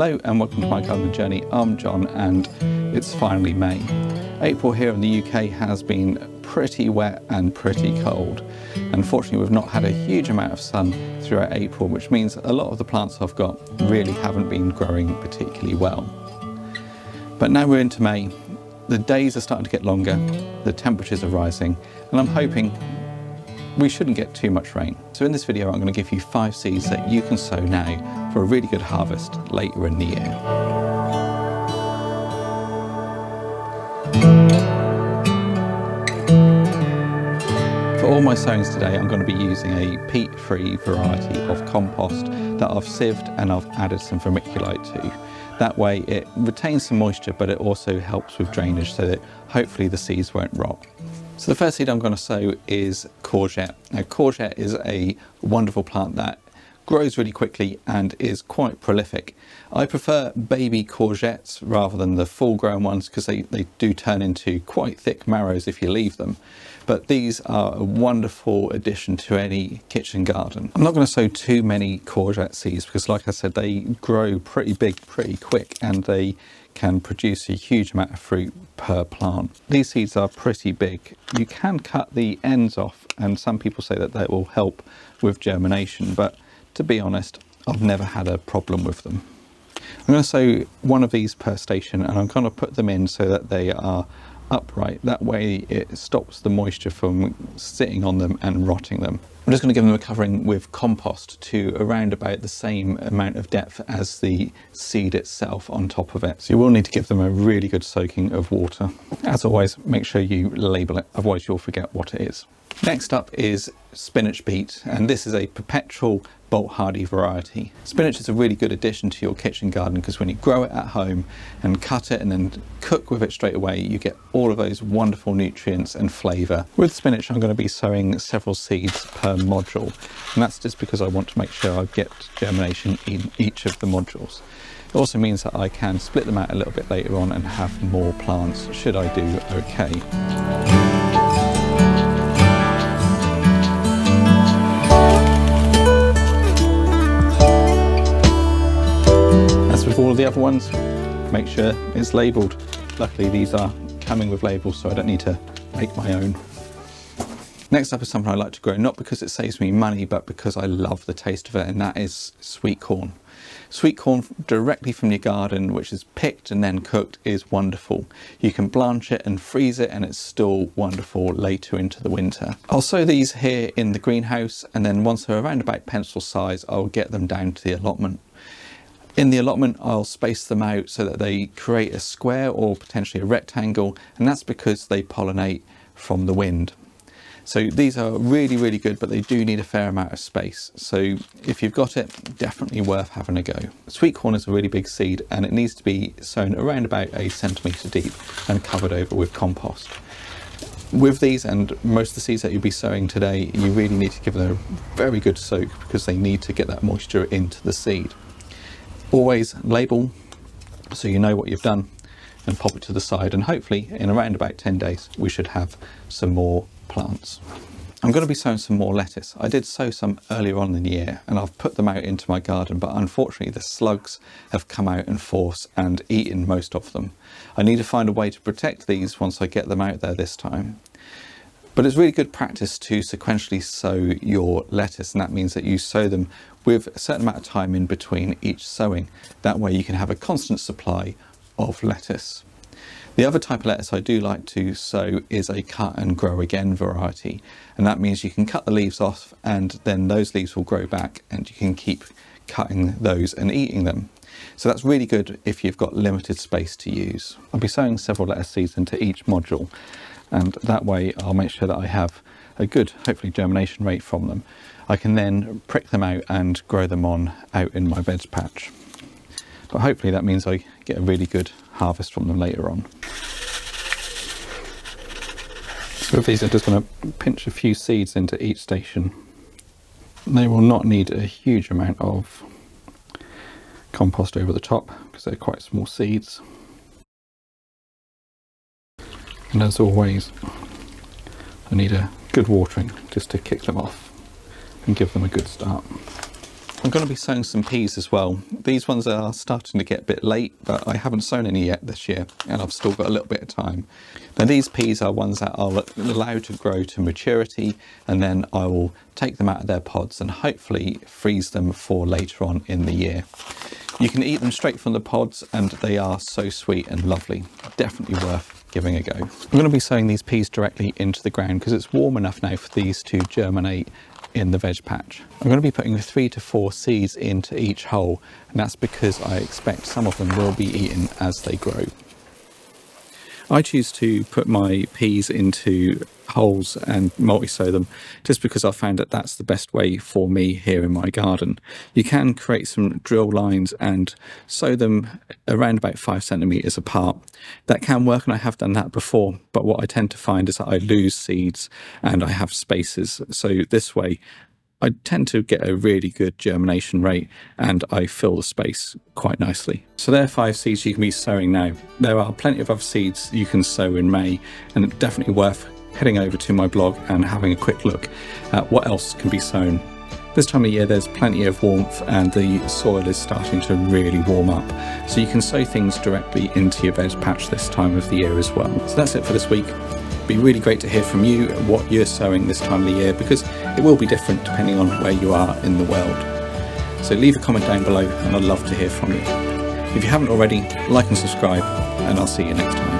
Hello and welcome to my gardening journey. I'm John and it's finally May. April here in the UK has been pretty wet and pretty cold. Unfortunately we've not had a huge amount of sun throughout April which means a lot of the plants I've got really haven't been growing particularly well. But now we're into May, the days are starting to get longer, the temperatures are rising and I'm hoping we shouldn't get too much rain. So in this video I'm going to give you five seeds that you can sow now for a really good harvest later in the year. For all my sowings today I'm going to be using a peat-free variety of compost that I've sieved and I've added some vermiculite to. That way it retains some moisture but it also helps with drainage so that hopefully the seeds won't rot. So the first seed I'm going to sow is courgette. Now courgette is a wonderful plant that grows really quickly and is quite prolific. I prefer baby courgettes rather than the full grown ones because they, they do turn into quite thick marrows if you leave them. But these are a wonderful addition to any kitchen garden. I'm not going to sow too many courgette seeds because like I said they grow pretty big pretty quick and they can produce a huge amount of fruit per plant. These seeds are pretty big. You can cut the ends off and some people say that that will help with germination, but to be honest, I've never had a problem with them. I'm going to sow one of these per station and I'm going to put them in so that they are upright. That way it stops the moisture from sitting on them and rotting them. I'm just going to give them a covering with compost to around about the same amount of depth as the seed itself on top of it. So you will need to give them a really good soaking of water. As always, make sure you label it, otherwise you'll forget what it is. Next up is spinach beet, and this is a perpetual bolt hardy variety. Spinach is a really good addition to your kitchen garden because when you grow it at home and cut it and then cook with it straight away, you get all of those wonderful nutrients and flavour. With spinach, I'm going to be sowing several seeds per module, and that's just because I want to make sure I get germination in each of the modules. It also means that I can split them out a little bit later on and have more plants should I do okay. The other ones, make sure it's labelled. Luckily these are coming with labels so I don't need to make my own. Next up is something I like to grow, not because it saves me money, but because I love the taste of it, and that is sweet corn. Sweet corn directly from your garden, which is picked and then cooked, is wonderful. You can blanch it and freeze it, and it's still wonderful later into the winter. I'll sow these here in the greenhouse, and then once they're around about pencil size, I'll get them down to the allotment. In the allotment, I'll space them out so that they create a square or potentially a rectangle, and that's because they pollinate from the wind. So these are really, really good, but they do need a fair amount of space. So if you've got it, definitely worth having a go. Sweet corn is a really big seed and it needs to be sown around about a centimetre deep and covered over with compost. With these and most of the seeds that you'll be sowing today, you really need to give them a very good soak because they need to get that moisture into the seed. Always label so you know what you've done and pop it to the side and hopefully in around about 10 days we should have some more plants. I'm going to be sowing some more lettuce. I did sow some earlier on in the year and I've put them out into my garden but unfortunately the slugs have come out in force and eaten most of them. I need to find a way to protect these once I get them out there this time. But it's really good practice to sequentially sow your lettuce and that means that you sow them with a certain amount of time in between each sowing. That way you can have a constant supply of lettuce. The other type of lettuce I do like to sow is a cut and grow again variety and that means you can cut the leaves off and then those leaves will grow back and you can keep cutting those and eating them. So that's really good if you've got limited space to use. I'll be sowing several lettuce seeds into each module and that way I'll make sure that I have a good hopefully germination rate from them. I can then prick them out and grow them on out in my beds patch. But hopefully that means I get a really good harvest from them later on. So with these I'm just going to pinch a few seeds into each station. They will not need a huge amount of compost over the top because they're quite small seeds. And as always, I need a good watering just to kick them off and give them a good start. I'm going to be sowing some peas as well. These ones are starting to get a bit late, but I haven't sown any yet this year, and I've still got a little bit of time. Now these peas are ones that are allowed to grow to maturity, and then I will take them out of their pods and hopefully freeze them for later on in the year. You can eat them straight from the pods, and they are so sweet and lovely. Definitely worth giving a go. I'm going to be sowing these peas directly into the ground because it's warm enough now for these to germinate in the veg patch. I'm going to be putting three to four seeds into each hole and that's because I expect some of them will be eaten as they grow. I choose to put my peas into holes and multi-sow them just because I found that that's the best way for me here in my garden. You can create some drill lines and sow them around about five centimeters apart. That can work and I have done that before but what I tend to find is that I lose seeds and I have spaces so this way I tend to get a really good germination rate and I fill the space quite nicely. So there are five seeds you can be sowing now. There are plenty of other seeds you can sow in May and definitely worth heading over to my blog and having a quick look at what else can be sown. This time of year there's plenty of warmth and the soil is starting to really warm up. So you can sow things directly into your veg patch this time of the year as well. So that's it for this week be really great to hear from you what you're sowing this time of the year because it will be different depending on where you are in the world. So leave a comment down below and I'd love to hear from you. If you haven't already, like and subscribe and I'll see you next time.